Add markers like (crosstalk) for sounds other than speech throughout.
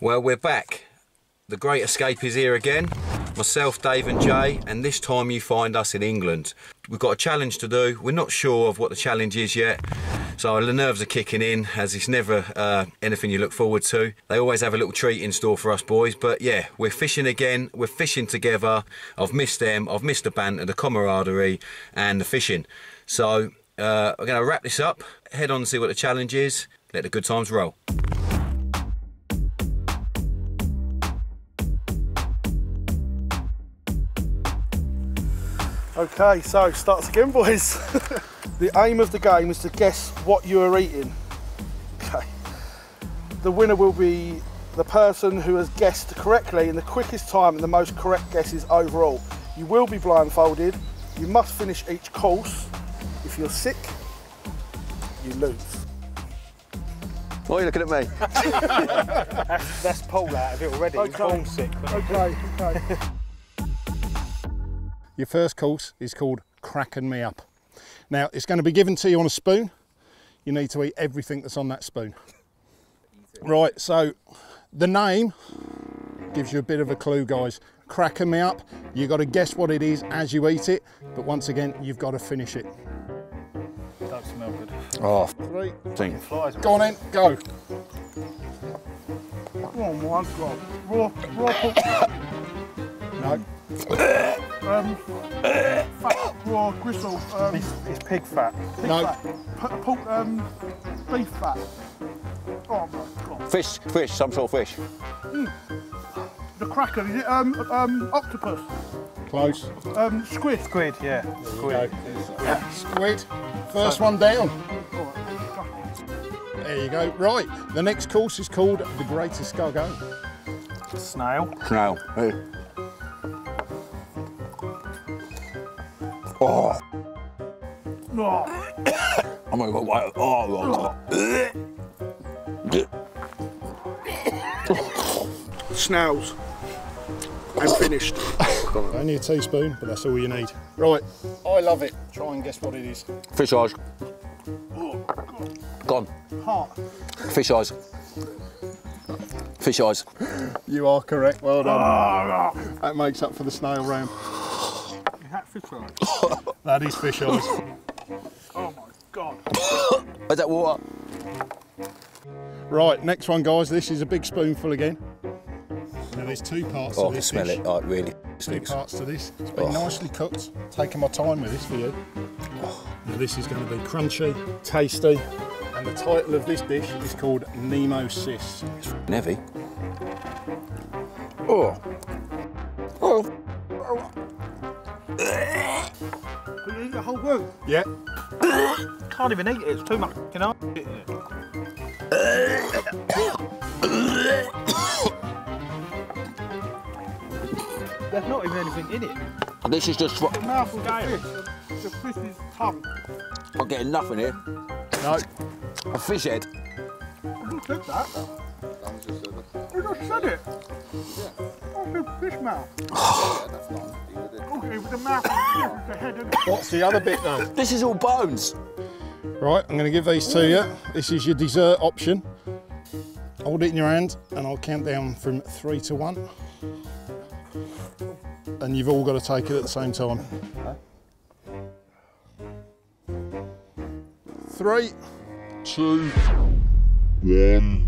Well, we're back. The Great Escape is here again. Myself, Dave, and Jay, and this time you find us in England. We've got a challenge to do. We're not sure of what the challenge is yet, so the nerves are kicking in as it's never uh, anything you look forward to. They always have a little treat in store for us boys, but yeah, we're fishing again. We're fishing together. I've missed them. I've missed the banter, the camaraderie, and the fishing. So uh, I'm going to wrap this up. Head on and see what the challenge is. Let the good times roll. Okay, so starts again, boys. (laughs) the aim of the game is to guess what you are eating. Okay. The winner will be the person who has guessed correctly in the quickest time and the most correct guesses overall. You will be blindfolded. You must finish each course. If you're sick, you lose. Why are you looking at me? (laughs) That's, that's Paul out of it already. He's Okay. ball sick. Okay, okay. Your first course is called Cracking Me Up. Now, it's going to be given to you on a spoon. You need to eat everything that's on that spoon. Right, so the name gives you a bit of a clue, guys. Cracking Me Up. you've got to guess what it is as you eat it, but once again, you've got to finish it. Don't smell good. Oh, Three, thing. Flies. go on in, go. Oh my god. Raw, raw No, um, fat, raw gristle, um, It's, it's pig fat. pig No. fat, p- pork, um, beef fat. Oh my god. Fish, fish, some sort of fish. The cracker, is it um, um, octopus? close. Um, squid. Squid, yeah. Squid. Squid, first one down. There you go. Right, the next course is called The Great Escargot. Snail. No. Hey. Oh, Oh, (coughs) I'm gonna go wild. Oh, (coughs) oh, snails. I'm finished. Only a teaspoon, but that's all you need. Right, I love it. Try and guess what it is. oh. Fish eyes. Oh. Gone. Heart. Fish eyes. Fish eyes. You are correct. Well done. That makes up for the snail round. Is that fish eye? That is fish eyes. (laughs) Oh my god. (coughs) Is that water? right, next one, guys. This is a big spoonful again. Now, there's two parts Oh, I to can this smell dish. it. Oh, it really Two stinks. parts to this. It's been Oh. nicely cooked. Taking my time with this for you. Now, this is going to be crunchy, tasty, and the title of this dish is called Nemo Sis. Heavy. Oh. Oh. Yeah, (coughs) Can't even eat it. It's too much. You know. in it. There's not even anything in it. This is just what. Mouth of the fish. The fish's tongue. I'm getting nothing here. no, A fish head. Who said that? Who just said it? Oh, the fish mouth. (sighs) (sighs) (sighs) okay, with the mouth and the the head and what's the other bit though? This is all bones. Right, I'm going to give these to you. This is your dessert option. Hold it in your hand and I'll count down from three to one. And you've all got to take it at the same time. Three, two, one.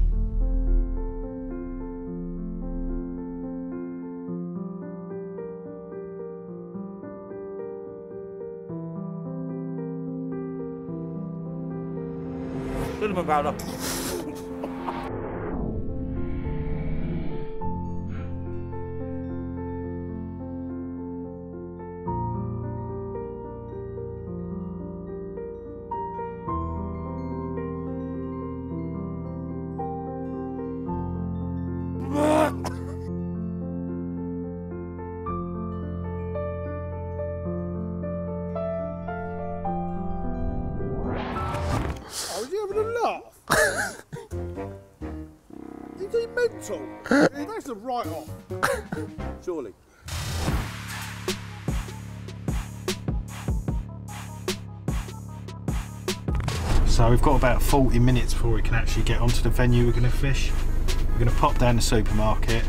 Tell them about mental? Yeah, That's a write-off. (laughs) Surely. So we've got about 40 minutes before we can actually get onto the venue we're going to fish. We're going to pop down the supermarket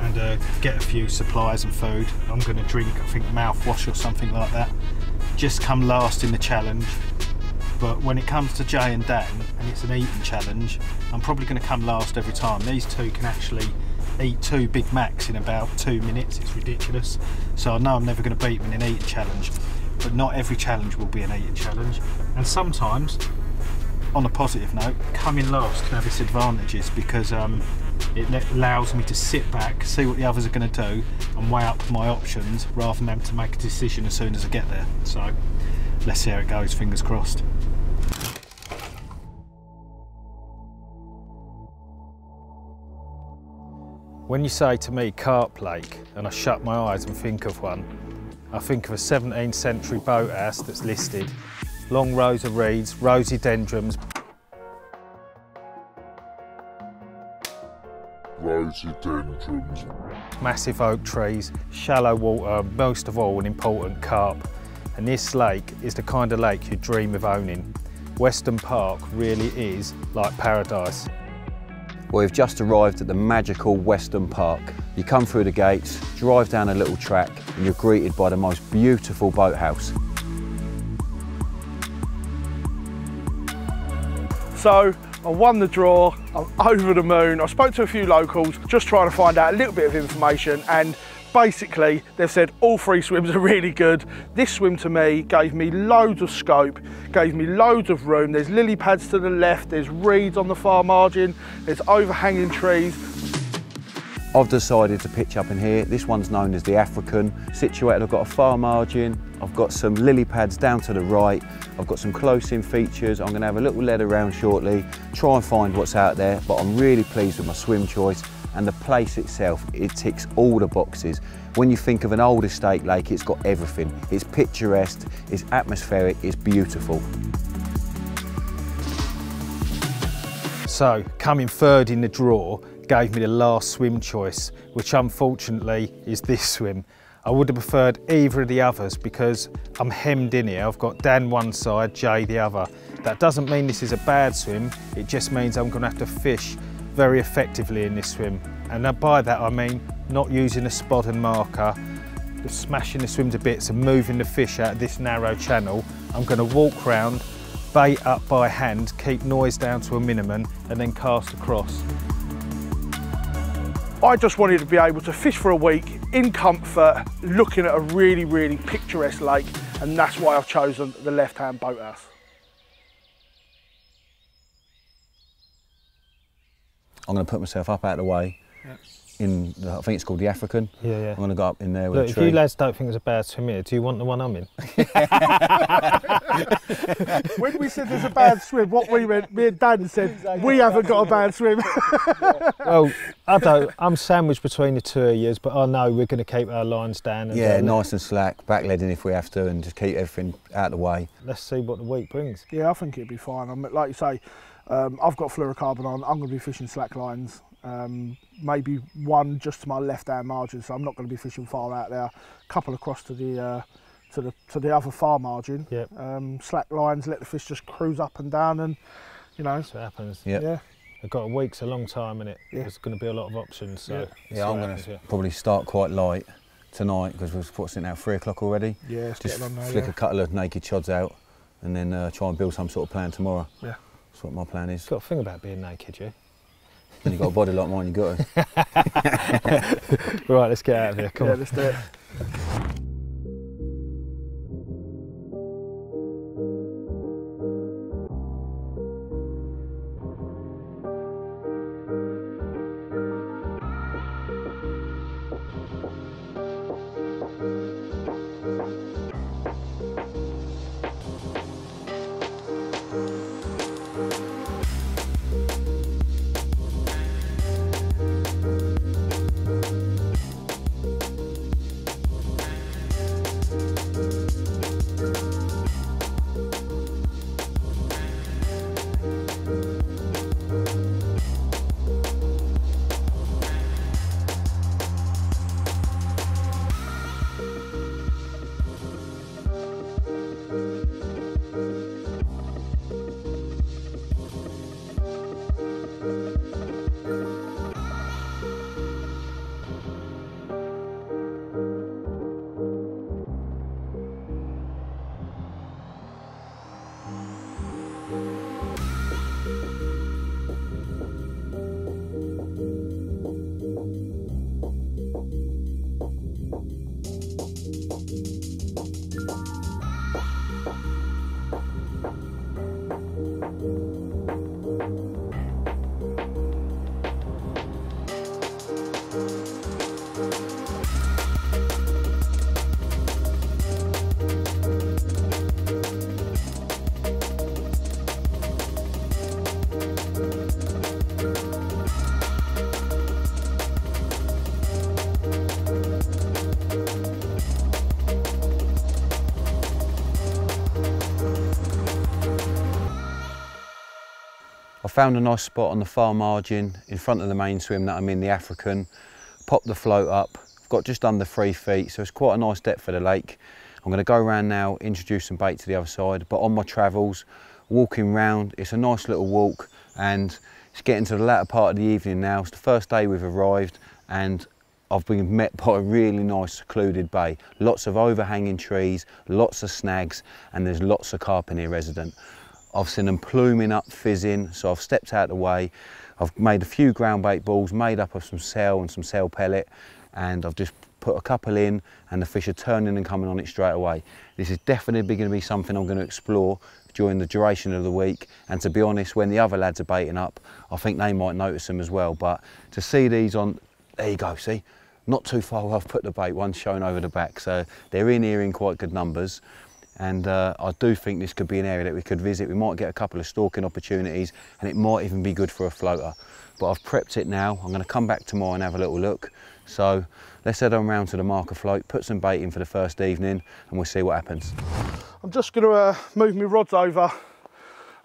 and uh, get a few supplies and food. I'm going to drink, I think, mouthwash or something like that. Just come last in the challenge. But when it comes to Jay and Dan, and it's an eating challenge, I'm probably going to come last every time. These two can actually eat two Big Macs in about two minutes. It's ridiculous. So I know I'm never going to beat them in an eating challenge. But not every challenge will be an eating challenge. And sometimes, on a positive note, coming last can have its advantages because um, it allows me to sit back, see what the others are going to do, and weigh up my options rather than having to make a decision as soon as I get there. So let's see how it goes. Fingers crossed. When you say to me carp lake and I shut my eyes and think of one, I think of a 17th century boathouse that's listed. Long rows of reeds, rhododendrons, rhododendrons, massive oak trees, shallow water, most of all an important carp. And this lake is the kind of lake you dream of owning. Weston Park really is like paradise. Well, we've just arrived at the magical Weston Park. You come through the gates, drive down a little track, and you're greeted by the most beautiful boathouse. So I won the draw, I'm over the moon. I spoke to a few locals just trying to find out a little bit of information and basically they've said all three swims are really good. This swim to me gave me loads of scope, gave me loads of room. There's lily pads to the left, there's reeds on the far margin, there's overhanging trees. I've decided to pitch up in here. This one's known as the African. Situated, I've got a far margin, I've got some lily pads down to the right, I've got some close-in features. I'm gonna have a little lead around shortly, try and find what's out there, but I'm really pleased with my swim choice and the place itself, it ticks all the boxes. When you think of an old estate lake, it's got everything. It's picturesque, it's atmospheric, it's beautiful. So coming third in the draw gave me the last swim choice, which unfortunately is this swim. I would have preferred either of the others because I'm hemmed in here. I've got Dan one side, Jay the other. That doesn't mean this is a bad swim. It just means I'm gonna have to fish very effectively in this swim. And by that I mean not using a spod and marker, just smashing the swim to bits and moving the fish out of this narrow channel. I'm gonna walk round, bait up by hand, keep noise down to a minimum, and then cast across. I just wanted to be able to fish for a week in comfort, looking at a really, really picturesque lake, and that's why I've chosen the left-hand boathouse. I'm going to put myself up out of the way. In, the, I think it's called the African. Yeah, yeah. I'm going to go up in there with Look, a if you lads don't think it's a bad swim here, do you want the one I'm in? (laughs) When we said there's a bad swim, what we meant, me and Dan said, we haven't got a bad swim. (laughs) (laughs) well, I don't. I'm sandwiched between the two of yous, but I know we're going to keep our lines down. And yeah, uh, nice and slack, back leading if we have to, and just keep everything out of the way. Let's see what the week brings. yeah, I think it'll be fine. I mean, like you say, um, I've got fluorocarbon on. I'm going to be fishing slack lines. Um, maybe one just to my left-hand margin, so I'm not going to be fishing far out there. A couple across to the uh, to the to the other far margin. Yep. Um, slack lines, let the fish just cruise up and down, and you know, That's what happens. Yep. yeah. I've got a week's a long time in it. Yeah. There's going to be a lot of options. So Yeah. Yeah, I'm going to yeah. probably start quite light tonight because we're what's it now, three o'clock already. Yeah, it's Just getting on there. flick yeah. a couple of naked chods out, and then uh, try and build some sort of plan tomorrow. Yeah. That's what my plan is. It's got a thing about being naked, you. When you've got a body like mine, you got to. (laughs) Right, let's get out of here. Come yeah, on. let's do it. Found a nice spot on the far margin in front of the main swim that I'm in, the African. Popped the float up, I've got just under three feet, so it's quite a nice depth for the lake. I'm gonna go around now, introduce some bait to the other side, but on my travels, walking round, it's a nice little walk and it's getting to the latter part of the evening now. It's the first day we've arrived and I've been (laughs) met by a really nice secluded bay. Lots of overhanging trees, lots of snags, and there's lots of carp in here resident. I've seen them pluming up, fizzing, so I've stepped out of the way. I've made a few ground bait balls made up of some cell and some cell pellet, and I've just put a couple in and the fish are turning and coming on it straight away. This is definitely going to be something I'm going to explore during the duration of the week and to be honest when the other lads are baiting up I think they might notice them as well but to see these on there you go see not too far I've put the bait one's shown over the back so they're in here in quite good numbers and uh, I do think this could be an area that we could visit. We might get a couple of stalking opportunities and it might even be good for a floater. But I've prepped it now. I'm going to come back tomorrow and have a little look. So let's head on round to the marker float put some bait in for the first evening and we'll see what happens. I'm just going to uh, move my rods over.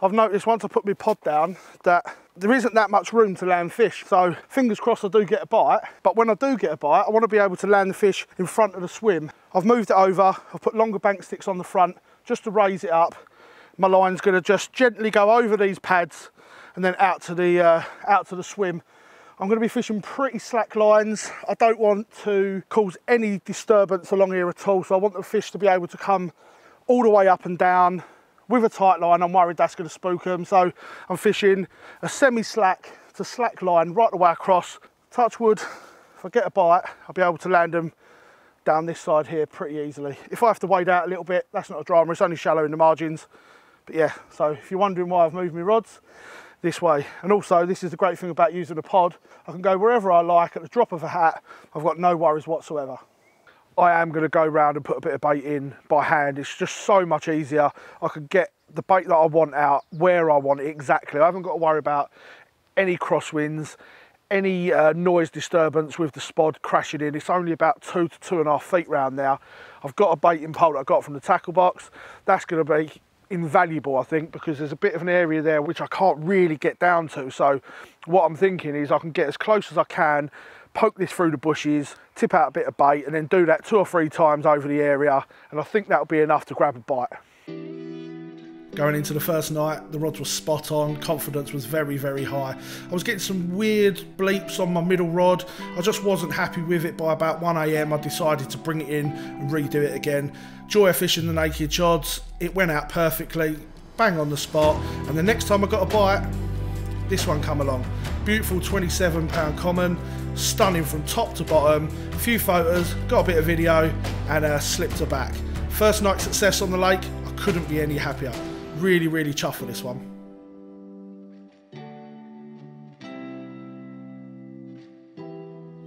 I've noticed once I put my pod down that there isn't that much room to land fish. So fingers crossed I do get a bite. But when I do get a bite, I want to be able to land the fish in front of the swim. I've moved it over. I've put longer bank sticks on the front just to raise it up. My line's going to just gently go over these pads and then out to the uh, out to the swim. I'm going to be fishing pretty slack lines. I don't want to cause any disturbance along here at all. So I want the fish to be able to come all the way up and down with a tight line. I'm worried that's going to spook them. So I'm fishing a semi-slack to slack line right the way across. Touch wood, if I get a bite, I'll be able to land them down this side here pretty easily. If I have to wade out a little bit, that's not a drama. It's only shallow in the margins. But yeah, so if you're wondering why I've moved my rods, this way. And also, this is the great thing about using a pod. I can go wherever I like at the drop of a hat. I've got no worries whatsoever. I am going to go round and put a bit of bait in by hand. It's just so much easier. I can get the bait that I want out where I want it exactly. I haven't got to worry about any crosswinds, any uh, noise disturbance with the spod crashing in. It's only about two to two and a half feet round now. I've got a baiting pole that I got from the tackle box. That's going to be invaluable, I think, because there's a bit of an area there which I can't really get down to. So what I'm thinking is I can get as close as I can poke this through the bushes, tip out a bit of bait, and then do that two or three times over the area. And I think that'll be enough to grab a bite. Going into the first night, the rods were spot on, confidence was very, very high. I was getting some weird bleeps on my middle rod. I just wasn't happy with it. By about 1am, I decided to bring it in and redo it again. Joy of fishing the naked chods, it went out perfectly, bang on the spot. And the next time I got a bite, this one come along. Beautiful 27 pound common, stunning from top to bottom. A few photos, got a bit of video, and uh, slipped her back. First night success on the lake, I couldn't be any happier. Really, really chuffed with this one.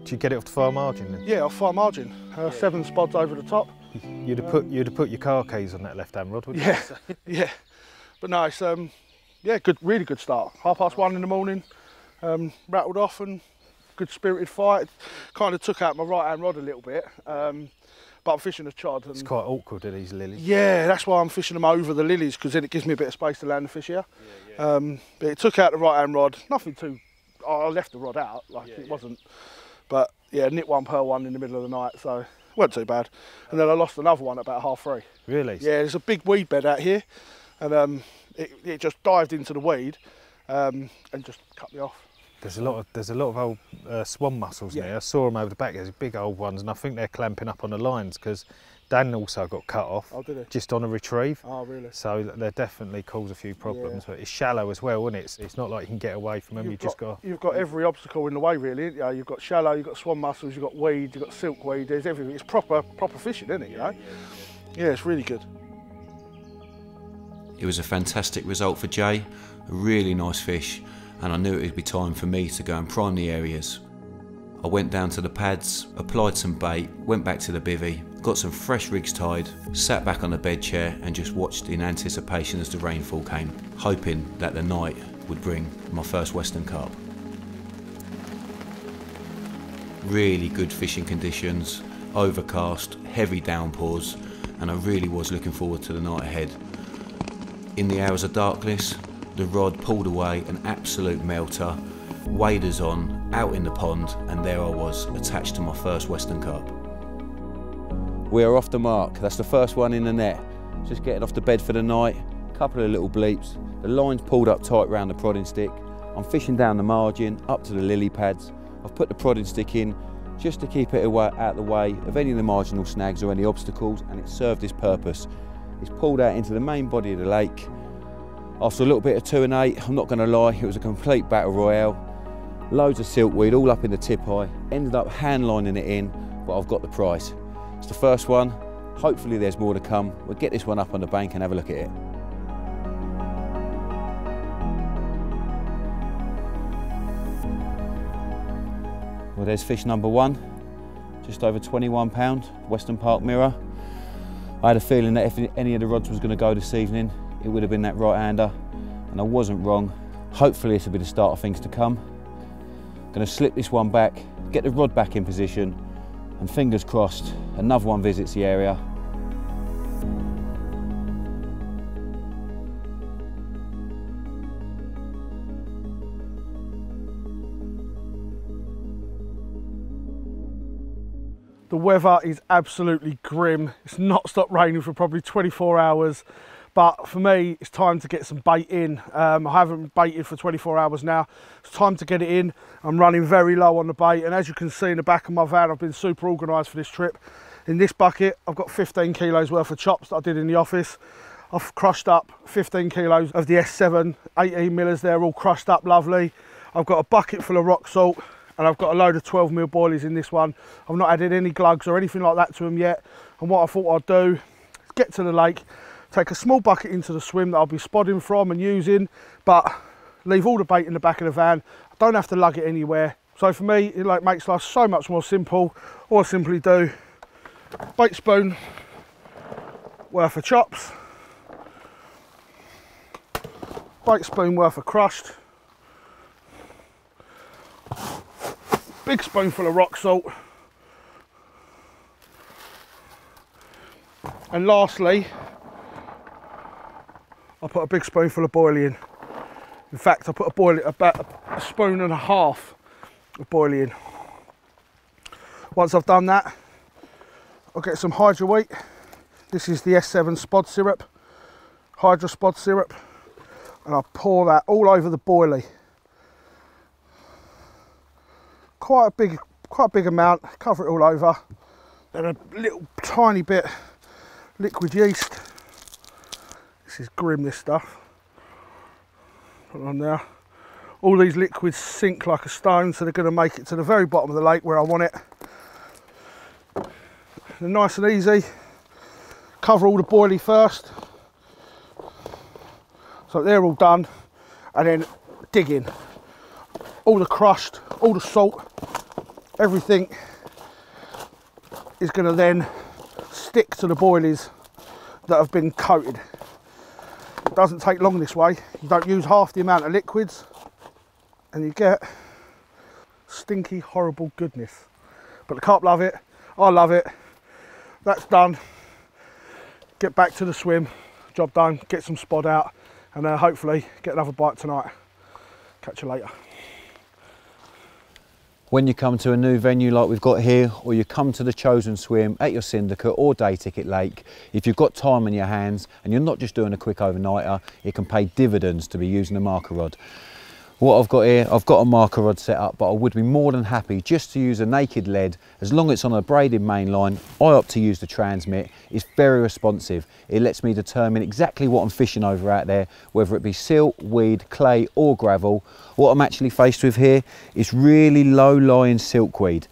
Did you get it off the far margin then? Yeah, off far margin. Uh, seven spots over the top. You'd have put you'd have put your car keys on that left hand rod, wouldn't Yeah, (laughs) yeah. But no, it's um, yeah, good, really good start. Half past one in the morning, um, rattled off and good spirited fight. Kind of took out my right hand rod a little bit, um, but I'm fishing a chod. It's quite awkward to these lilies. yeah, that's why I'm fishing them over the lilies because then it gives me a bit of space to land the fish here. Um, but it took out the right hand rod. Nothing too. I I left the rod out, like it wasn't. But yeah, nit one per one in the middle of the night, so wasn't too bad. And then I lost another one at about half three. Really? Yeah, there's a big weed bed out here, and um, it, it just dived into the weed um, and just cut me off. There's a lot of there's a lot of old uh, swan mussels Yeah. there. I saw them over the back. There's big old ones, and I think they're clamping up on the lines because Dan also got cut off Oh, did he? just on a retrieve. Oh, really? So they definitely cause a few problems. Yeah. But it's shallow as well, isn't it? It's, it's not like you can get away from them. You've you just got. You've got every obstacle in the way, really. ain't you? You've got shallow, you've got swan mussels, you've got weed, you've got silkweed. There's everything. It's proper, proper fishing, isn't it? You know? Yeah, it's really good. It was a fantastic result for Jay, a really nice fish, and I knew it would be time for me to go and prime the areas. I went down to the pads, applied some bait, went back to the bivvy, got some fresh rigs tied, sat back on the bed chair and just watched in anticipation as the rainfall came, hoping that the night would bring my first Weston carp. Really good fishing conditions, overcast, heavy downpours, and I really was looking forward to the night ahead. In the hours of darkness, the rod pulled away, an absolute melter. Waders on, out in the pond, and there I was, attached to my first Weston Carp. We are off the mark. That's the first one in the net. Just getting off the bed for the night. a Couple of little bleeps. The line's pulled up tight round the prodding stick. I'm fishing down the margin, up to the lily pads. I've put the prodding stick in just to keep it away, out of the way of any of the marginal snags or any obstacles, and it served its purpose. It's pulled out into the main body of the lake. After a little bit of two and eight, I'm not going to lie, it was a complete battle royale. Loads of silkweed all up in the tip eye. Ended up hand lining it in, but I've got the price. It's the first one. Hopefully there's more to come. We'll get this one up on the bank and have a look at it. Well, there's fish number one, just over 21 pound, Weston Park Mirror. I had a feeling that if any of the rods was going to go this evening, it would have been that right hander, and I wasn't wrong. Hopefully this will be the start of things to come. Going to slip this one back, get the rod back in position, and fingers crossed, another one visits the area. The weather is absolutely grim. It's not stopped raining for probably 24 hours. But for me, it's time to get some bait in. Um, I haven't baited for 24 hours now. It's time to get it in. I'm running very low on the bait. And as you can see in the back of my van, I've been super organised for this trip. In this bucket, I've got 15 kilos worth of chops that I did in the office. I've crushed up 15 kilos of the S7, 18 millers they're all crushed up lovely. I've got a bucket full of rock salt, and I've got a load of 12 mil boilies in this one. I've not added any glugs or anything like that to them yet. And what I thought I'd do, get to the lake, take a small bucket into the swim that I'll be spodding from and using, but leave all the bait in the back of the van. I don't have to lug it anywhere. So for me, it like makes life so much more simple. All I simply do, bait spoon worth of chops, bait spoon worth of crushed, big spoonful of rock salt. And lastly, I put a big spoonful of boilie in. In fact, I put a boilie, about a spoon and a half of boilie in. Once I've done that, I'll get some hydro wheat. This is the S7 spod syrup, hydro spod syrup, and I'll pour that all over the boilie quite a big quite a big amount cover it all over then a little tiny bit liquid yeast this is grim this stuff. Put on there. All these liquids sink like a stone so they're going to make it to the very bottom of the lake where I want it. Nice and easy. Cover all the boilie first. So they're all done and then dig in all the crushed, all the salt, everything is going to then stick to the boilies that have been coated. Doesn't take long this way. You don't use half the amount of liquids and you get stinky, horrible goodness. But the carp love it. I love it. That's done. Get back to the swim. Job done. Get some spod out and uh, hopefully get another bite tonight. Catch you later when you come to a new venue like we've got here or you come to the chosen swim at your syndicate or day ticket lake if you've got time in your hands and you're not just doing a quick overnighter it can pay dividends to be using a marker rod what I've got here, I've got a marker rod set up, but I would be more than happy just to use a naked lead. As long as it's on a braided main line, I opt to use the transmit. It's very responsive. It lets me determine exactly what I'm fishing over out there, whether it be silt, weed, clay or gravel. What I'm actually faced with here is really low lying silkweed.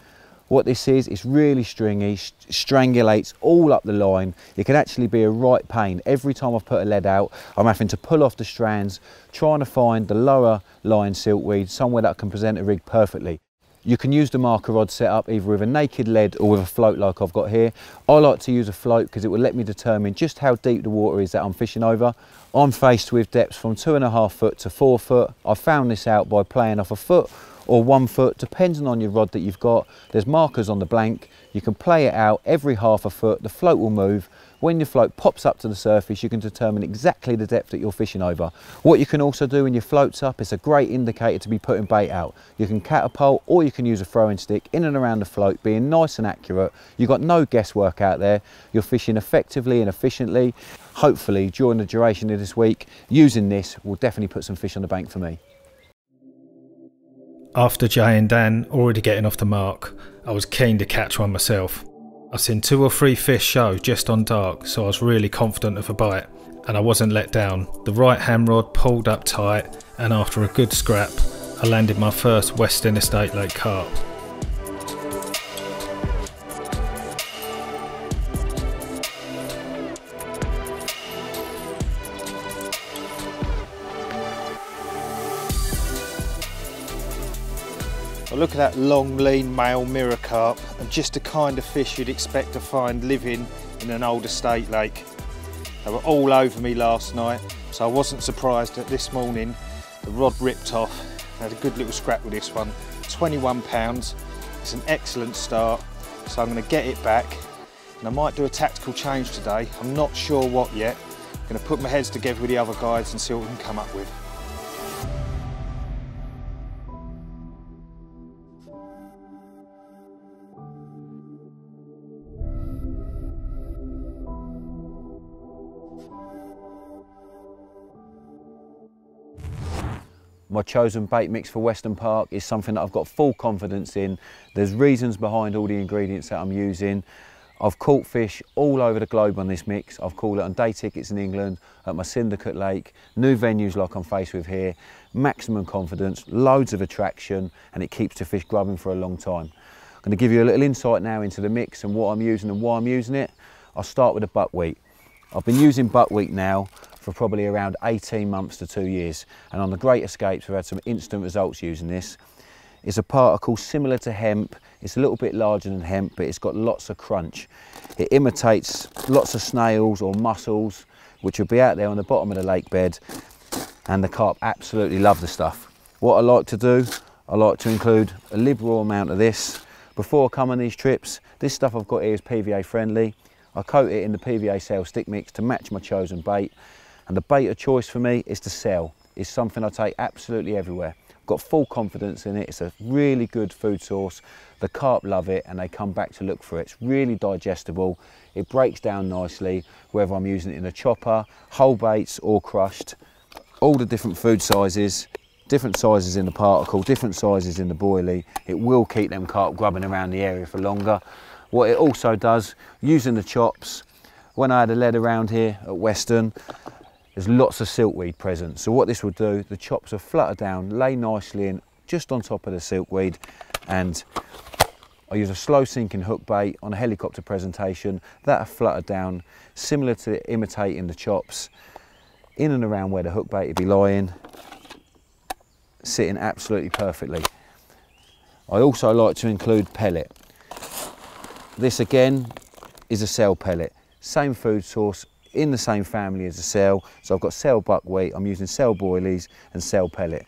What this is, it's really stringy, strangulates all up the line. It can actually be a right pain. Every time I've put a lead out, I'm having to pull off the strands, trying to find the lower lying silkweed, somewhere that can present a rig perfectly. You can use the marker rod setup either with a naked lead or with a float like I've got here. I like to use a float because it will let me determine just how deep the water is that I'm fishing over. I'm faced with depths from two and a half foot to four foot. I found this out by playing off a foot or one foot, depending on your rod that you've got. There's markers on the blank. You can play it out every half a foot. The float will move. When your float pops up to the surface, you can determine exactly the depth that you're fishing over. What you can also do when your float's up, it's a great indicator to be putting bait out. You can catapult or you can use a throwing stick in and around the float, being nice and accurate. You've got no guesswork out there. You're fishing effectively and efficiently. Hopefully, during the duration of this week, using this will definitely put some fish on the bank for me. After Jay and Dan already getting off the mark, I was keen to catch one myself. I seen two or three fish show just on dark, so I was really confident of a bite, and I wasn't let down. The right hand rod pulled up tight, and after a good scrap, I landed my first Weston Estate Lake carp. Look at that long, lean male mirror carp, and just the kind of fish you'd expect to find living in an old estate lake. They were all over me last night, so I wasn't surprised that this morning the rod ripped off. I had a good little scrap with this one. 21 pounds. It's an excellent start, so I'm going to get it back. And I might do a tactical change today. I'm not sure what yet. I'm going to put my heads together with the other guides and see what we can come up with. My chosen bait mix for Weston Park is something that I've got full confidence in. There's reasons behind all the ingredients that I'm using. I've caught fish all over the globe on this mix. I've caught it on day tickets in England, at my syndicate lake, new venues like I'm faced with here, maximum confidence, loads of attraction, and it keeps the fish grubbing for a long time. I'm going to give you a little insight now into the mix and what I'm using and why I'm using it. I'll start with the buckwheat. I've been using buckwheat now for probably around 18 months to two years. And on the Great Escapes, we've had some instant results using this. It's a particle similar to hemp. It's a little bit larger than hemp, but it's got lots of crunch. It imitates lots of snails or mussels, which will be out there on the bottom of the lake bed. And the carp absolutely love the stuff. What I like to do, I like to include a liberal amount of this. Before I come on these trips, this stuff I've got here is PVA friendly. I coat it in the PVA cell stick mix to match my chosen bait. And the bait of choice for me is the cell. It's something I take absolutely everywhere. I've got full confidence in it. It's a really good food source. The carp love it and they come back to look for it. It's really digestible. It breaks down nicely, whether I'm using it in a chopper, whole baits or crushed. All the different food sizes, different sizes in the particle, different sizes in the boilie. It will keep them carp grubbing around the area for longer. What it also does, using the chops, when I had a lead around here at Weston, there's lots of silkweed present. So what this will do, the chops will flutter down, lay nicely in just on top of the silkweed and I use a slow sinking hook bait on a helicopter presentation. That'll flutter down, similar to imitating the chops, in and around where the hook bait would be lying, sitting absolutely perfectly. I also like to include pellet. This again is a cell pellet. Same food source, in the same family as a cell. So I've got cell buckwheat, I'm using cell boilies and cell pellet.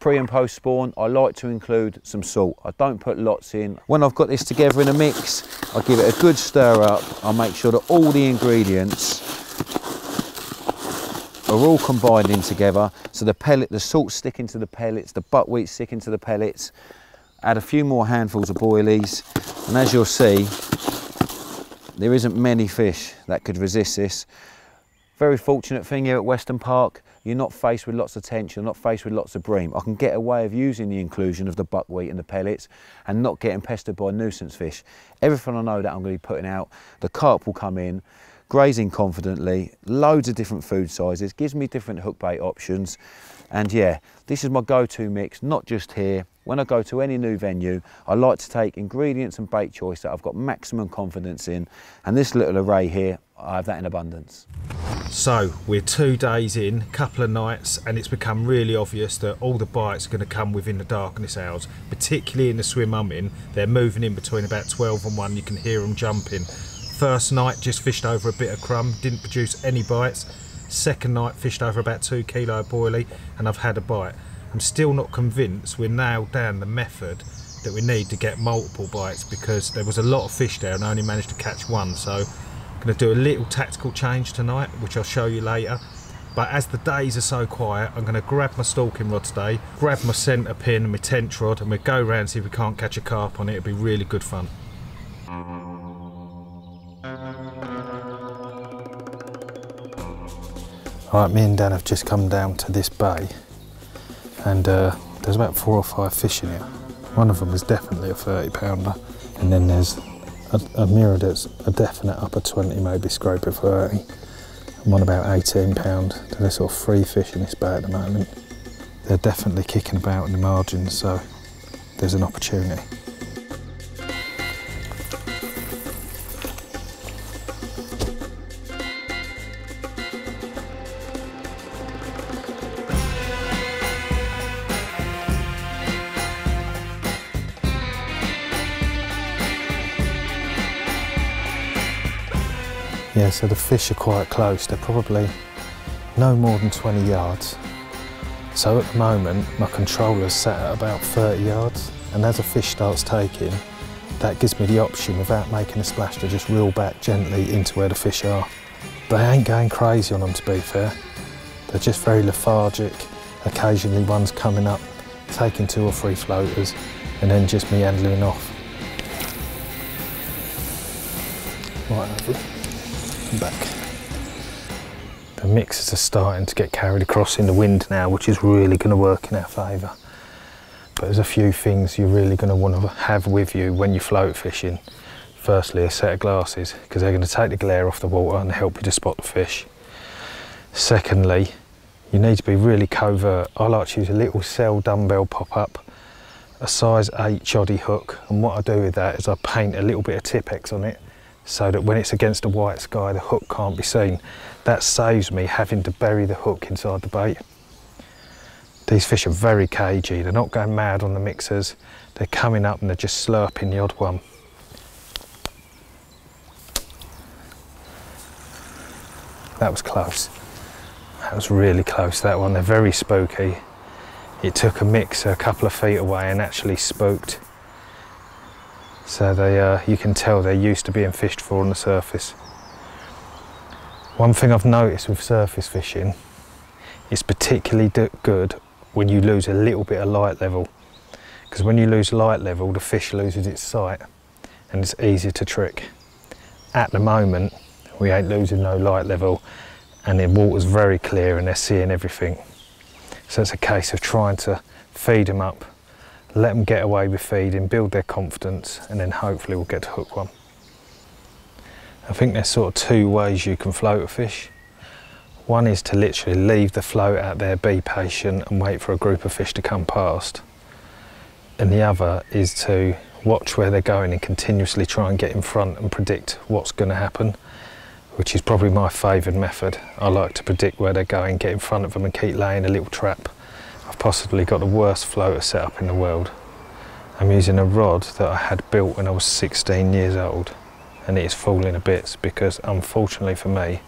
Pre and post spawn, I like to include some salt. I don't put lots in. When I've got this together in a mix, I give it a good stir up. I make sure that all the ingredients are all combining together. So the pellet, the salt sticking to the pellets, the buckwheat sticking to the pellets. Add a few more handfuls of boilies. And as you'll see, there isn't many fish that could resist this. Very fortunate thing here at Weston Park, you're not faced with lots of tench, you're not faced with lots of bream. I can get away of using the inclusion of the buckwheat and the pellets and not getting pestered by nuisance fish. Everything I know that I'm going to be putting out, the carp will come in, grazing confidently, loads of different food sizes, gives me different hook bait options. And yeah, this is my go-to mix, not just here. When I go to any new venue, I like to take ingredients and bait choice that I've got maximum confidence in. And this little array here, I have that in abundance. So we're two days in, couple of nights, and it's become really obvious that all the bites are going to come within the darkness hours, particularly in the swim I'm in. They're moving in between about 12 and 1, you can hear them jumping. First night, just fished over a bit of crumb, didn't produce any bites. Second night, fished over about two kilo boilie, and I've had a bite. I'm still not convinced we're nailed down the method that we need to get multiple bites because there was a lot of fish there and I only managed to catch one. So I'm going to do a little tactical change tonight, which I'll show you later. But as the days are so quiet, I'm going to grab my stalking rod today, grab my centre pin and my tent rod, and we'll go round see if we can't catch a carp on it. It'll be really good fun. Right, me and Dan have just come down to this bay, and uh, there's about four or five fish in here. One of them is definitely a 30 pounder, and then there's a, a mirror that's a definite upper 20, maybe scraper 30. I'm on about 18 pound. There's sort of three fish in this bay at the moment. They're definitely kicking about in the margins, so there's an opportunity. So the fish are quite close. They're probably no more than 20 yards. So at the moment, my controller's set at about 30 yards, and as a fish starts taking, that gives me the option, without making a splash, to just reel back gently into where the fish are. They ain't going crazy on them, to be fair. They're just very lethargic. Occasionally one's coming up, taking two or three floaters, and then just meandering off. Right, back. The mixers are starting to get carried across in the wind now, which is really going to work in our favour. But there's a few things you're really going to want to have with you when you float fishing. Firstly, a set of glasses, because they're going to take the glare off the water and help you to spot the fish. Secondly, you need to be really covert. I like to use a little cell dumbbell pop-up, a size 8 choddy hook, and what I do with that is I paint a little bit of Tipp-Ex on it, so that when it's against a white sky the hook can't be seen. That saves me having to bury the hook inside the bait. These fish are very cagey, they're not going mad on the mixers, they're coming up and they're just slurping the odd one. That was close. That was really close, that one. They're very spooky. It took a mixer a couple of feet away and actually spooked. So they, uh, you can tell they're used to being fished for on the surface. One thing I've noticed with surface fishing, it's particularly good when you lose a little bit of light level. Because when you lose light level, the fish loses its sight and it's easier to trick. At the moment, we ain't losing no light level and the water's very clear and they're seeing everything. So it's a case of trying to feed them up let them get away with feeding, build their confidence, and then hopefully we'll get to hook one. I think there's sort of two ways you can float a fish. One is to literally leave the float out there, be patient and wait for a group of fish to come past. And the other is to watch where they're going and continuously try and get in front and predict what's going to happen, which is probably my favoured method. I like to predict where they're going, get in front of them and keep laying a little trap. Possibly got the worst floater setup in the world. I'm using a rod that I had built when I was 16 years old and it is falling to bits because unfortunately for me,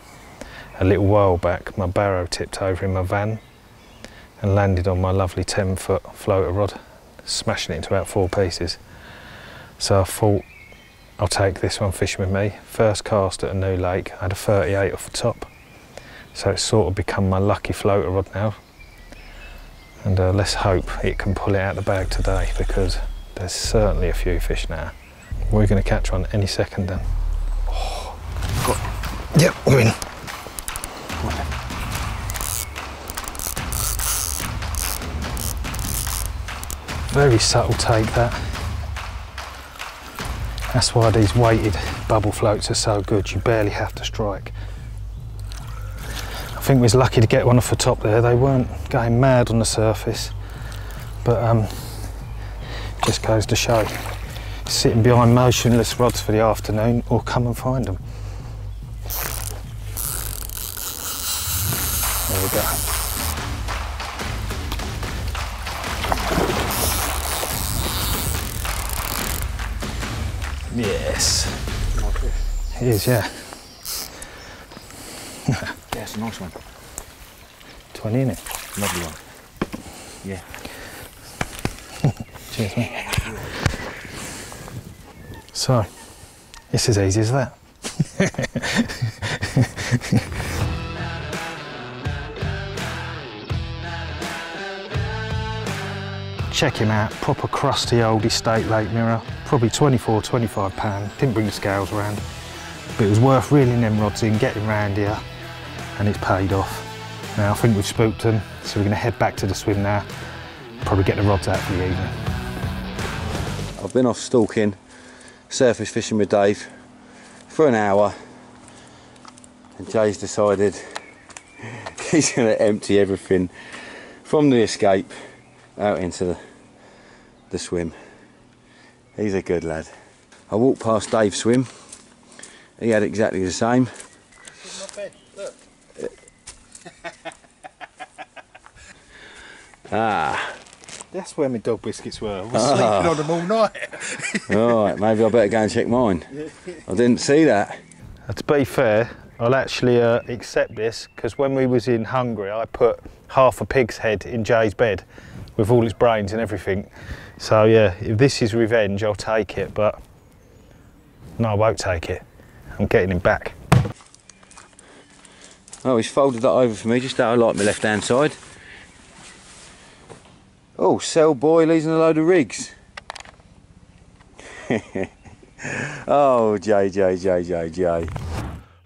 a little while back my barrow tipped over in my van and landed on my lovely 10 foot floater rod, smashing it into about four pieces. So I thought I'll take this one fishing with me. First cast at a new lake, I had a 38 off the top. So it's sort of become my lucky floater rod now and uh, let's hope it can pull it out of the bag today because there's certainly a few fish now. We're going to catch one any second then. Oh, got, yep, we're in. Very subtle take that. That's why these weighted bubble floats are so good, you barely have to strike. I think we was lucky to get one off the top there. They weren't going mad on the surface, but um, just goes to show. Sitting behind motionless rods for the afternoon or come and find them. There we go. Yes. It is, yeah. Nice one. 20 in it. Lovely one. Yeah. (laughs) Cheers, mate. So, it's as easy as (laughs) that. Check him out, proper crusty old estate lake mirror, probably 24, 25 pound, didn't bring the scales around, but it was worth reeling them rods in, getting round here, and it's paid off. Now I think we've spooked them, so we're gonna head back to the swim now, probably get the rods out for the evening. I've been off stalking, surface fishing with Dave for an hour, and Jay's decided (laughs) he's going to empty everything from the escape out into the, the swim. He's a good lad. I walked past Dave's swim. He had exactly the same. Ah, That's where my dog biscuits were. I was sleeping on them all night. (laughs) all right, maybe I better go and check mine. (laughs) I didn't see that. to be fair, I'll actually uh, accept this because when we was in Hungary, I put half a pig's head in Jay's bed with all its brains and everything. So yeah, if this is revenge, I'll take it. But no, I won't take it. I'm getting him back. Oh, he's folded that over for me, just how I like my left hand side. Oh, Cell boilies and a load of rigs. (laughs) oh, Jay, Jay, Jay, Jay, Jay.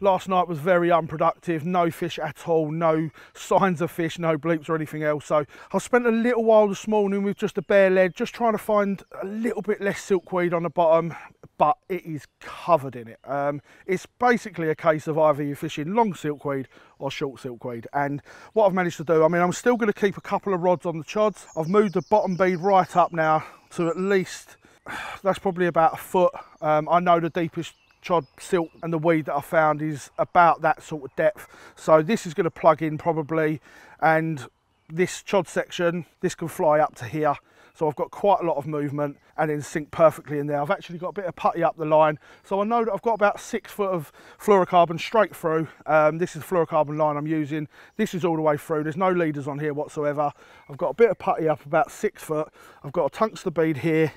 Last night was very unproductive, no fish at all, no signs of fish, no bleeps or anything else. So I spent a little while this morning with just a bare lead, just trying to find a little bit less silkweed on the bottom, but it is covered in it. Um, it's basically a case of either you're fishing long silkweed or short silkweed. And what I've managed to do, I mean, I'm still going to keep a couple of rods on the chods. I've moved the bottom bead right up now to at least, (sighs) that's probably about a foot. Um, I know the deepest chod silt and the weed that I found is about that sort of depth. So this is going to plug in probably, and this chod section, this can fly up to here. So I've got quite a lot of movement and then sink perfectly in there. I've actually got a bit of putty up the line. So I know that I've got about six foot of fluorocarbon straight through. Um, this is fluorocarbon line I'm using. This is all the way through. There's no leaders on here whatsoever. I've got a bit of putty up about six foot. I've got a tungsten bead here.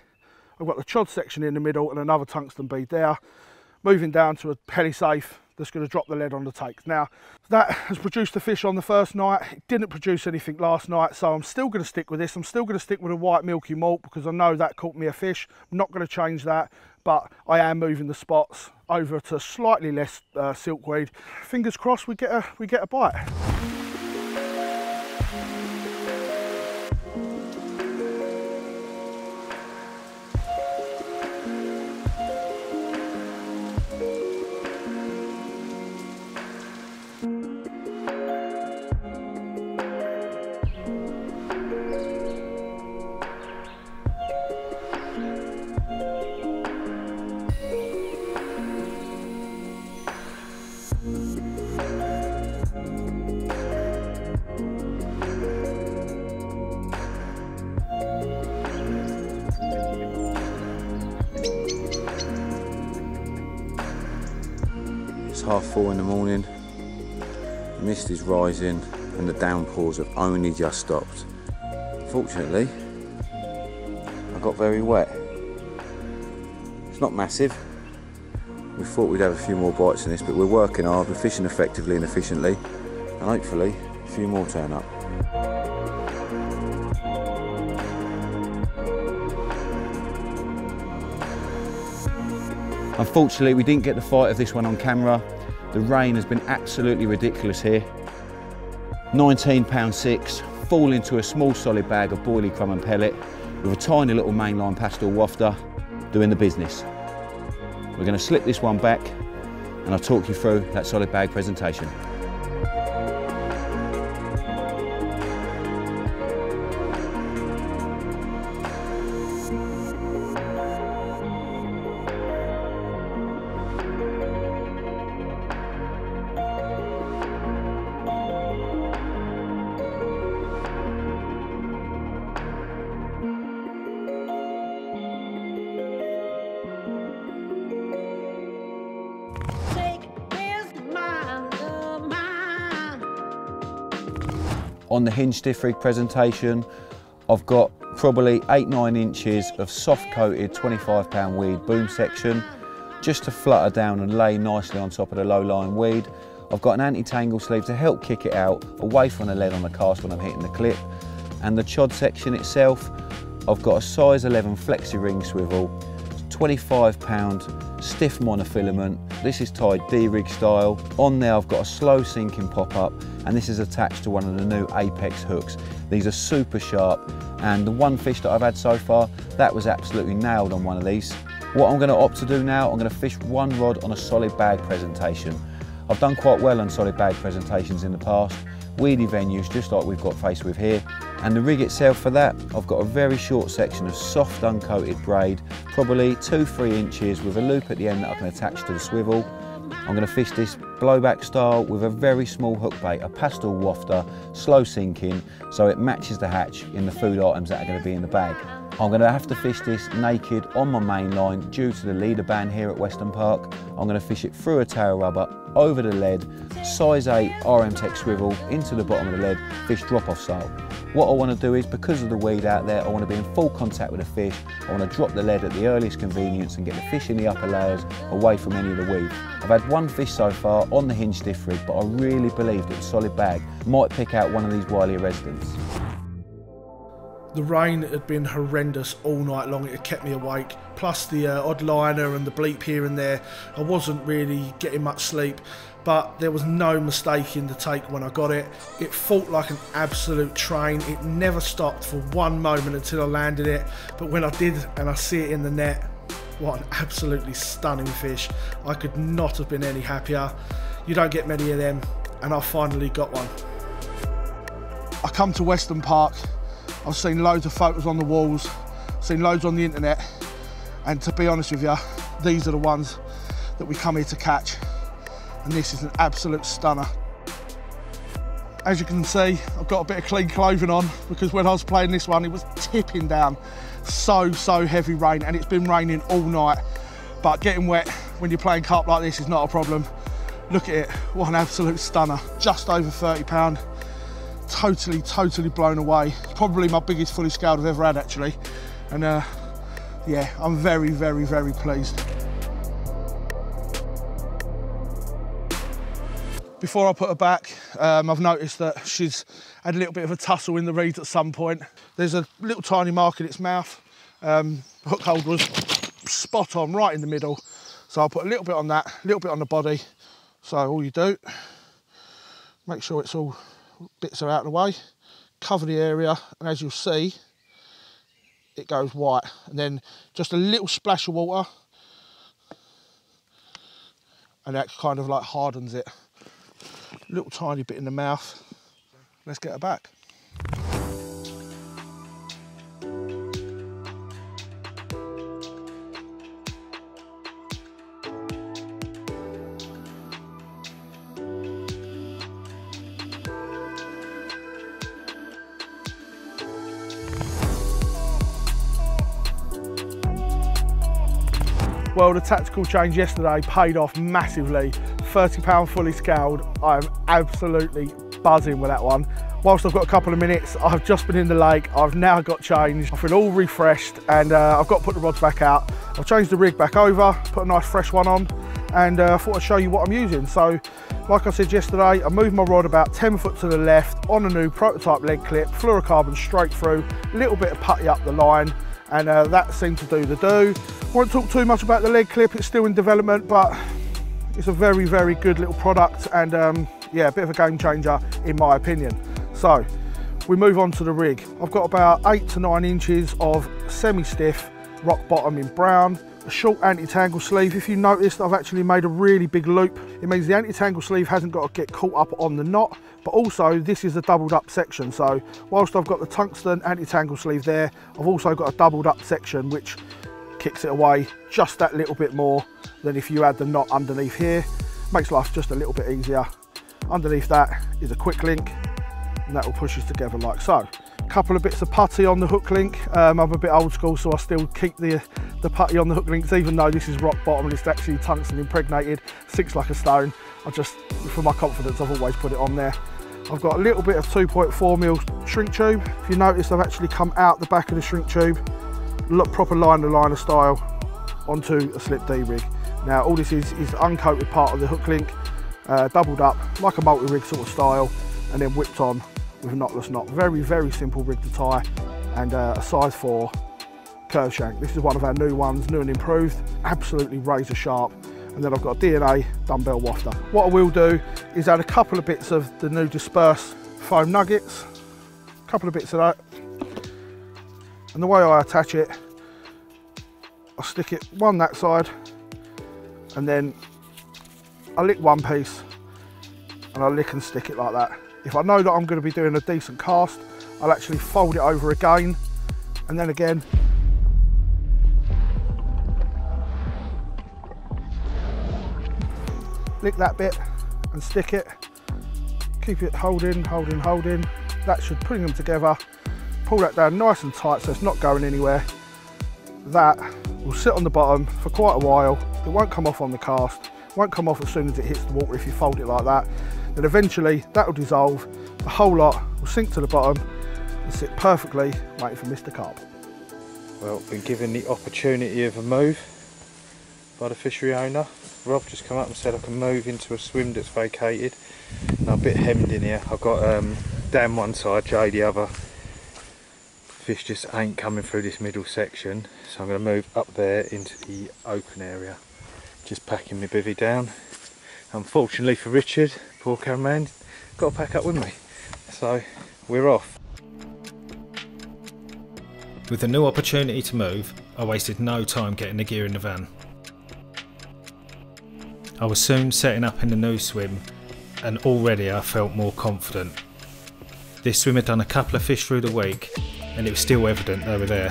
I've got the chod section in the middle and another tungsten bead there moving down to a penny safe that's going to drop the lead on the takes. Now, that has produced the fish on the first night. It didn't produce anything last night, so I'm still going to stick with this. I'm still going to stick with a white milky malt because I know that caught me a fish. I'm not going to change that, but I am moving the spots over to slightly less uh, silkweed. Fingers crossed we get a, we get a bite. Rising and the downpours have only just stopped. Fortunately, I got very wet. It's not massive. We thought we'd have a few more bites in this, but we're working hard, we're fishing effectively and efficiently, and hopefully a few more turn up. Unfortunately, we didn't get the fight of this one on camera. The rain has been absolutely ridiculous here. 19 pound six, fall into a small solid bag of boilie crumb and pellet with a tiny little mainline pastel wafter doing the business. We're going to slip this one back and I'll talk you through that solid bag presentation. On the hinge stiff rig presentation, I've got probably eight, nine inches of soft coated 25 pound weed boom section, just to flutter down and lay nicely on top of the low lying weed. I've got an anti-tangle sleeve to help kick it out away from the lead on the cast when I'm hitting the clip. And the chod section itself, I've got a size 11 flexi ring swivel, 25 pound stiff monofilament. This is tied D-rig style. On there I've got a slow sinking pop-up and this is attached to one of the new Apex hooks. These are super sharp and the one fish that I've had so far, that was absolutely nailed on one of these. What I'm going to opt to do now, I'm going to fish one rod on a solid bag presentation. I've done quite well on solid bag presentations in the past, weedy venues just like we've got faced with here. And the rig itself for that, I've got a very short section of soft uncoated braid, probably two, three inches with a loop at the end that I can attach to the swivel. I'm going to fish this blowback style with a very small hook bait, a pastel wafter, slow sinking, so it matches the hatch in the food items that are going to be in the bag. I'm going to have to fish this naked on my main line due to the leader ban here at Weston Park. I'm going to fish it through a tail rubber, over the lead, size 8 RM-Tec swivel into the bottom of the lead, fish drop off sail. What I want to do is, because of the weed out there, I want to be in full contact with the fish. I want to drop the lead at the earliest convenience and get the fish in the upper layers away from any of the weed. I've had one fish so far on the hinge stiff rig, but I really believe that the solid bag might pick out one of these wily residents. The rain had been horrendous all night long. It had kept me awake. Plus the uh, odd liner and the bleep here and there. I wasn't really getting much sleep, but there was no mistake in the take when I got it. It fought like an absolute train. It never stopped for one moment until I landed it. But when I did and I see it in the net, what an absolutely stunning fish. I could not have been any happier. You don't get many of them, and I finally got one. I come to Weston Park I've seen loads of photos on the walls, seen loads on the internet, and to be honest with you, these are the ones that we come here to catch. And this is an absolute stunner. As you can see, I've got a bit of clean clothing on because when I was playing this one, it was tipping down. So, so heavy rain, and it's been raining all night. But getting wet when you're playing carp like this is not a problem. Look at it, what an absolute stunner. Just over 30 pound totally, totally blown away. Probably my biggest fully scaled I've ever had actually. And uh, yeah, I'm very, very, very pleased. Before I put her back, um, I've noticed that she's had a little bit of a tussle in the reeds at some point. There's a little tiny mark in its mouth. Um, hook hold was spot on, right in the middle. So I'll put a little bit on that, a little bit on the body. So all you do, make sure it's all bits are out of the way, cover the area, and as you'll see, it goes white. And then just a little splash of water, and that kind of like hardens it. Little tiny bit in the mouth. Let's get her back. The tactical change yesterday paid off massively. £30 fully scaled. I'm absolutely buzzing with that one. Whilst I've got a couple of minutes, I've just been in the lake. I've now got changed. I feel all refreshed and uh, I've got to put the rods back out. I've changed the rig back over, put a nice fresh one on and uh, I thought I'd show you what I'm using. So, like I said yesterday, I moved my rod about 10 foot to the left on a new prototype lead clip, fluorocarbon straight through, a little bit of putty up the line, and uh, that seemed to do the do. Won't talk too much about the lead clip, it's still in development, but it's a very, very good little product and um, yeah, a bit of a game changer in my opinion. So, we move on to the rig. I've got about eight to nine inches of semi-stiff rock bottom in brown, a short anti-tangle sleeve. If you noticed, I've actually made a really big loop. It means the anti-tangle sleeve hasn't got to get caught up on the knot, but also this is a doubled up section. So whilst I've got the tungsten anti-tangle sleeve there, I've also got a doubled up section, which kicks it away just that little bit more than if you had the knot underneath here. Makes life just a little bit easier. Underneath that is a quick link, and that will push us together like so A couple of bits of putty on the hook link. Um, I'm a bit old school, so I still keep the, the putty on the hook links, even though this is rock bottom and it's actually tungsten impregnated, sinks like a stone. I just, for my confidence, I've always put it on there. I've got a little bit of 2.4 mil shrink tube. If you notice, I've actually come out the back of the shrink tube, proper line to liner style onto a slip D rig. Now all this is is uncoated part of the hook link, uh, doubled up like a multi-rig sort of style, and then whipped on with a knotless knot. Very, very simple rig to tie and uh, a size 4 curve shank. This is one of our new ones, new and improved, absolutely razor sharp. And then I've got a DNA dumbbell wafter. What I will do is add a couple of bits of the new disperse foam nuggets, a couple of bits of that. And the way I attach it, I stick it one that side, and then I lick one piece, and I lick and stick it like that. If I know that I'm going to be doing a decent cast, I'll actually fold it over again, and then again, lick that bit and stick it. Keep it holding, holding, holding. That should bring them together. Pull that down nice and tight so it's not going anywhere. That will sit on the bottom for quite a while. It won't come off on the cast. Won't come off as soon as it hits the water if you fold it like that. Then eventually that will dissolve. The whole lot will sink to the bottom and sit perfectly waiting for Mr. Carp. Well, been given the opportunity of a move by the fishery owner. Rob just come up and said I can move into a swim that's vacated. And I'm a bit hemmed in here. I've got um, Dan one side, Jay the other. Just ain't coming through this middle section, so I'm going to move up there into the open area. Just packing my bivvy down. Unfortunately for Richard, poor cameraman, got to pack up with me. So we're off. With a new opportunity to move, I wasted no time getting the gear in the van. I was soon setting up in the new swim, and already I felt more confident. This swim had done a couple of fish through the week, and it was still evident they were there.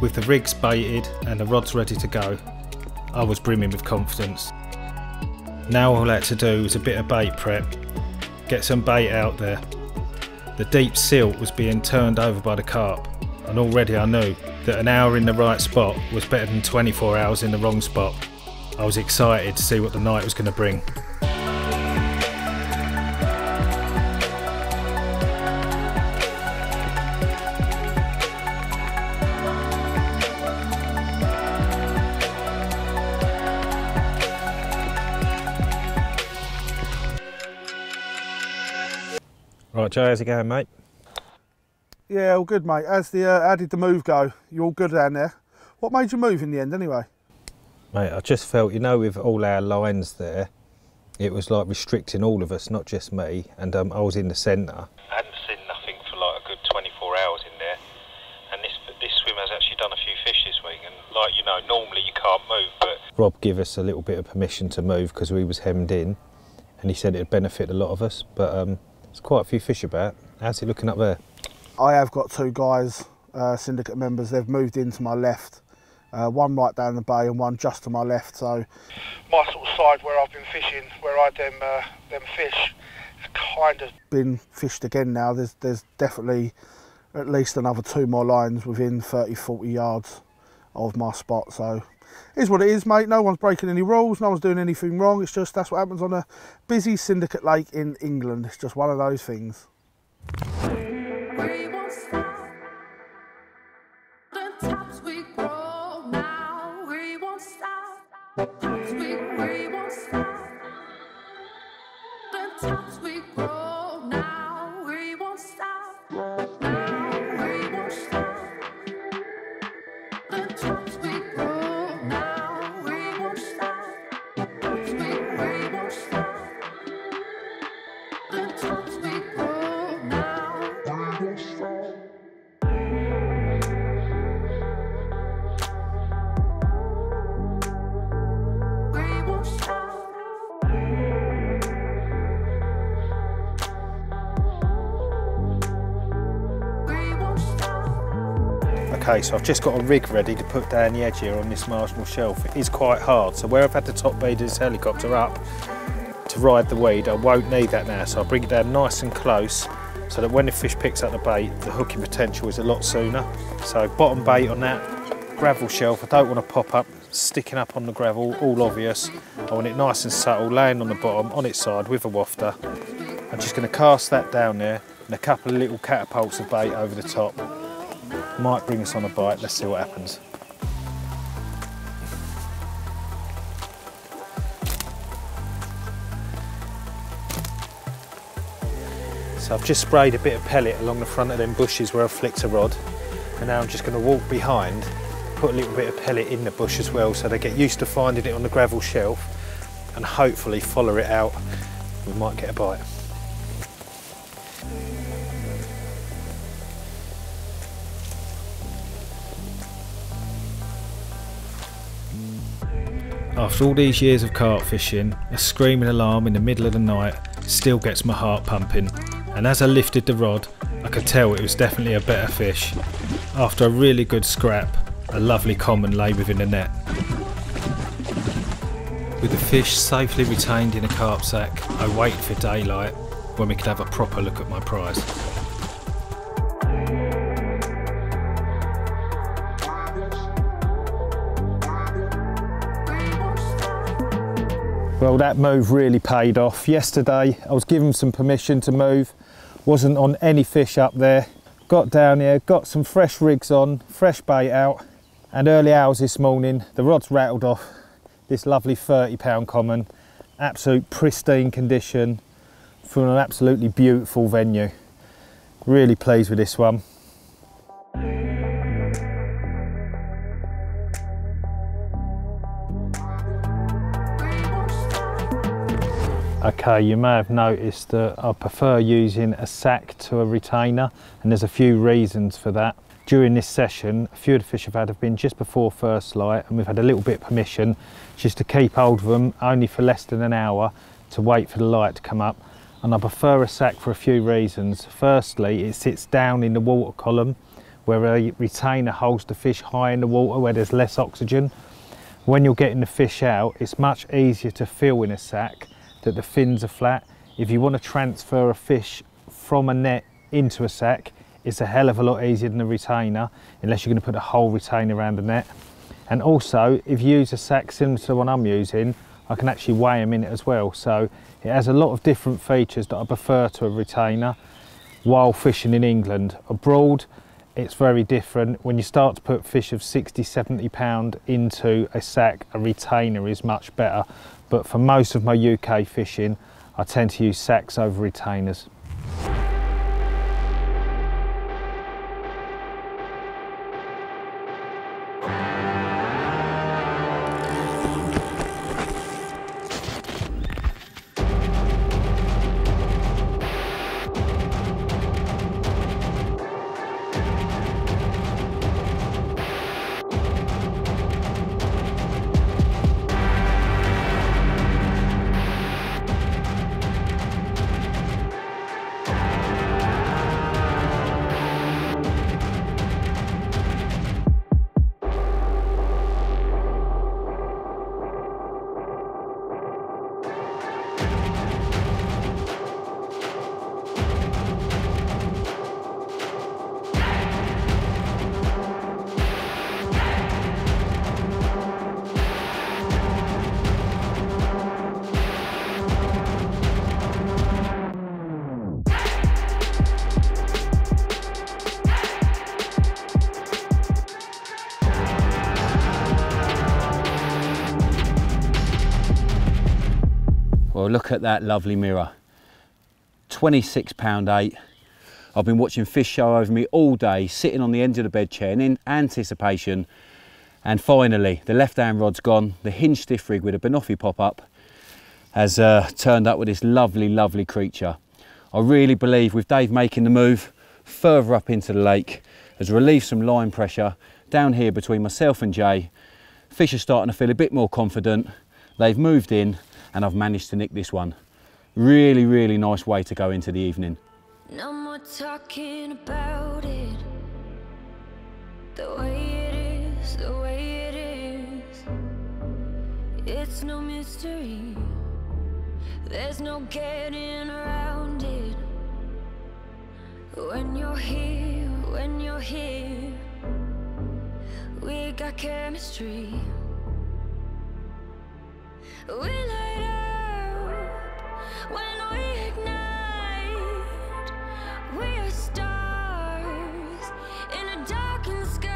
With the rigs baited and the rods ready to go, I was brimming with confidence. Now all I had to do was a bit of bait prep, get some bait out there. The deep silt was being turned over by the carp, and already I knew that an hour in the right spot was better than 24 hours in the wrong spot. I was excited to see what the night was going to bring. Right, Joe, how's it going, mate? Yeah, all good, mate. How's the, uh, how did the move go? You all good down there? What made you move in the end, anyway? Mate, I just felt, you know, with all our lines there, it was like restricting all of us, not just me. And um, I was in the centre. I hadn't seen nothing for like a good 24 hours in there. And this this swim has actually done a few fish this week. And like you know, normally you can't move, but Rob gave us a little bit of permission to move because we was hemmed in, and he said it'd benefit a lot of us. But um, there's quite a few fish about. How's it looking up there? I have got two guys, uh, syndicate members. They've moved into my left. Uh, one right down the bay and one just to my left. So my sort of side where I've been fishing, where I had them uh, them fish, it's kind of been fished again now. There's there's definitely at least another two more lines within 30, 40 yards of my spot. So is what it is, mate. No one's breaking any rules. No one's doing anything wrong. It's just that's what happens on a busy syndicate lake in England. It's just one of those things. Stop. Tops Okay, so I've just got a rig ready to put down the edge here on this marginal shelf. It is quite hard, so where I've had the top bead of this helicopter up to ride the weed, I won't need that now. So I'll bring it down nice and close so that when the fish picks up the bait, the hooking potential is a lot sooner. So bottom bait on that, gravel shelf. I don't want to pop up, sticking up on the gravel, all obvious. I want it nice and subtle, laying on the bottom, on its side with a wafter. I'm just going to cast that down there and a couple of little catapults of bait over the top. Might bring us on a bite, let's see what happens. So I've just sprayed a bit of pellet along the front of them bushes where I flicked a rod. And now I'm just going to walk behind, put a little bit of pellet in the bush as well so they get used to finding it on the gravel shelf and hopefully follow it out. We might get a bite. After all these years of carp fishing, a screaming alarm in the middle of the night still gets my heart pumping. And as I lifted the rod, I could tell it was definitely a better fish. After a really good scrap, a lovely common lay within the net. With the fish safely retained in a carp sack, I waited for daylight when we could have a proper look at my prize. Well, that move really paid off. Yesterday, I was given some permission to move, wasn't on any fish up there. Got down here, got some fresh rigs on, fresh bait out, and early hours this morning, the rod's rattled off this lovely 30 pound common, absolute pristine condition from an absolutely beautiful venue. Really pleased with this one. Okay, you may have noticed that I prefer using a sack to a retainer, and there's a few reasons for that. During this session, a few of the fish I've had have been just before first light, and we've had a little bit of permission just to keep hold of them only for less than an hour to wait for the light to come up. And I prefer a sack for a few reasons. Firstly, it sits down in the water column where a retainer holds the fish high in the water where there's less oxygen. When you're getting the fish out, it's much easier to feel in a sack that the fins are flat. If you want to transfer a fish from a net into a sack, it's a hell of a lot easier than a retainer, unless you're going to put a whole retainer around the net. And also, if you use a sack similar to the one I'm using, I can actually weigh them in it as well. So it has a lot of different features that I prefer to a retainer while fishing in England. Abroad, it's very different. When you start to put fish of 60, 70 pound into a sack, a retainer is much better. But for most of my UK fishing, I tend to use sacks over retainers. That lovely mirror. 26 pound eight. I've been watching fish show over me all day, sitting on the end of the bed chair in anticipation. And finally, the left hand rod's gone. The hinge stiff rig with a banoffee pop up has uh, turned up with this lovely, lovely creature. I really believe with Dave making the move further up into the lake has relieved some line pressure down here between myself and Jay. Fish are starting to feel a bit more confident. They've moved in and I've managed to nick this one. Really, really nice way to go into the evening. No more talking about it. The way it is, the way it is. It's no mystery. There's no getting around it. When you're here, when you're here. We got chemistry. We light up When we ignite we're stars in a dark and skirt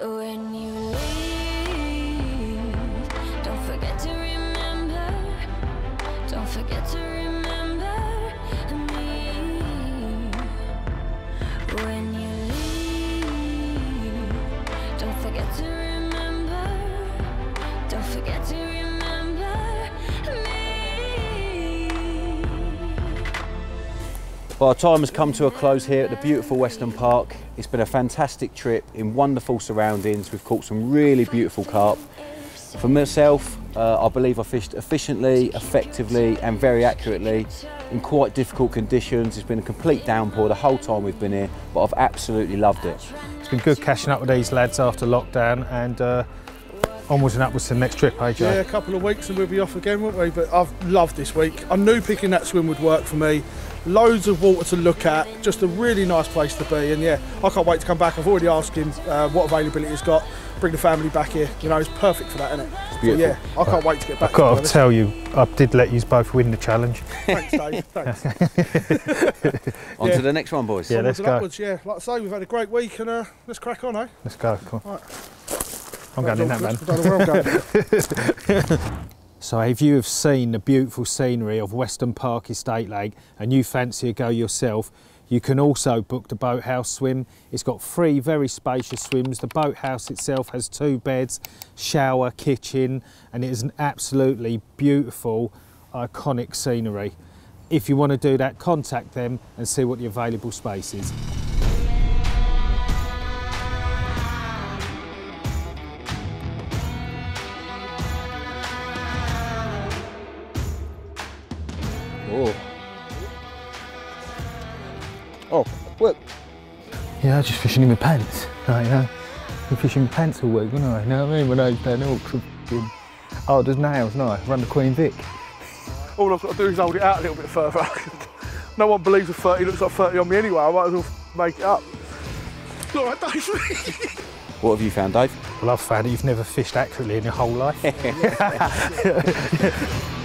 when you leave, Well, our time has come to a close here at the beautiful Weston Park. It's been a fantastic trip in wonderful surroundings. We've caught some really beautiful carp. For myself, uh, I believe I fished efficiently, effectively, and very accurately in quite difficult conditions. It's been a complete downpour the whole time we've been here, but I've absolutely loved it. It's been good catching up with these lads after lockdown and uh, onwards and upwards to the next trip, eh, Joe? Yeah, a couple of weeks and we'll be off again, won't we? But I've loved this week. I knew picking that swim would work for me. Loads of water to look at, just a really nice place to be. And yeah, I can't wait to come back. I've already asked him uh, what availability he's got. Bring the family back here. You know, it's perfect for that, isn't it? So, beautiful. yeah, I can't wait to get back. I've got to to tell you, I did let you both win the challenge. Thanks, Dave. (laughs) Thanks. On Yeah. to the next one, boys. Yeah, Onwards let's go. upwards, yeah. Like I say, we've had a great week and uh, let's crack on, eh? Let's go. Come on. I'm going in that, man. I don't know where I'm going. So if you have seen the beautiful scenery of Weston Park Estate Lake and you fancy a go yourself, you can also book the boathouse swim. It's got three very spacious swims. The boathouse itself has two beds, shower, kitchen, and it is an absolutely beautiful, iconic scenery. If you want to do that, contact them and see what the available space is. Oh. Oh, look. Yeah, I was just fishing in my pants. Like, you know, I'm fishing in my pants all week, wasn't I? You know what I mean? When I was playing hooks, fucking hard oh, as nails, no, run the Queen Vic. All I've got to do is hold it out a little bit further. (laughs) no one believes a 30 looks like 30 on me anyway. I might as well make it up. All right, Dave. (laughs) What have you found, Dave? Well, I've found that you've never fished accurately in your whole life. (laughs)